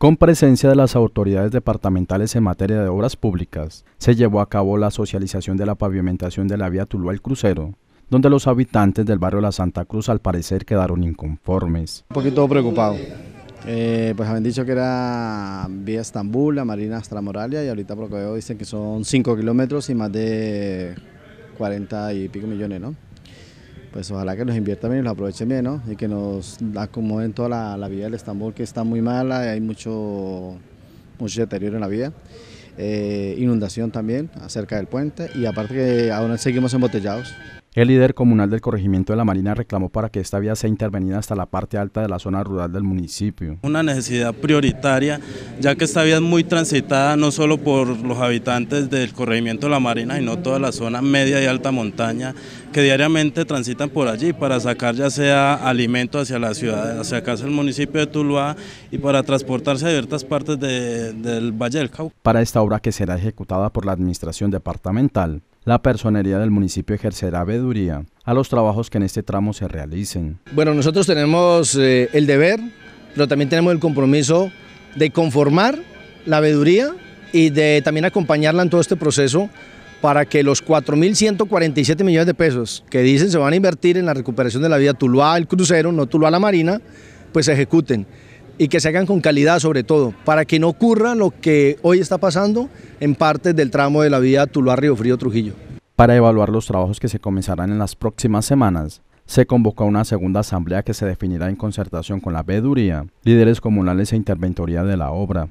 Con presencia de las autoridades departamentales en materia de obras públicas, se llevó a cabo la socialización de la pavimentación de la vía Tuluá el Crucero, donde los habitantes del barrio La Santa Cruz al parecer quedaron inconformes. Un poquito preocupado. Eh, pues habían dicho que era vía Estambul, la Marina hasta Moralia y ahorita por lo que veo dicen que son 5 kilómetros y más de 40 y pico millones, ¿no? Pues ojalá que nos inviertan bien y los aprovechen bien, ¿no? Y que nos acomoden toda la, la vía del Estambul que está muy mala, y hay mucho, mucho deterioro en la vía. Eh, inundación también acerca del puente y aparte que aún seguimos embotellados. El líder comunal del corregimiento de la Marina reclamó para que esta vía sea intervenida hasta la parte alta de la zona rural del municipio. Una necesidad prioritaria, ya que esta vía es muy transitada no solo por los habitantes del corregimiento de la Marina, sino toda la zona media y alta montaña que diariamente transitan por allí para sacar ya sea alimento hacia la ciudad, hacia acá el municipio de Tuluá y para transportarse a diversas partes del Valle del Cauca. Para esta obra que será ejecutada por la administración departamental, la personería del municipio ejercerá veeduría a los trabajos que en este tramo se realicen. Bueno, nosotros tenemos eh, el deber, pero también tenemos el compromiso de conformar la veeduría y de también acompañarla en todo este proceso para que los 4.147 millones de pesos que dicen se van a invertir en la recuperación de la vía Tuluá el crucero, no Tuluá la Marina, pues se ejecuten y que se hagan con calidad sobre todo, para que no ocurra lo que hoy está pasando en partes del tramo de la vía Tuluá-Río Frío-Trujillo. Para evaluar los trabajos que se comenzarán en las próximas semanas, se convocó una segunda asamblea que se definirá en concertación con la veeduría, líderes comunales e interventoría de la obra.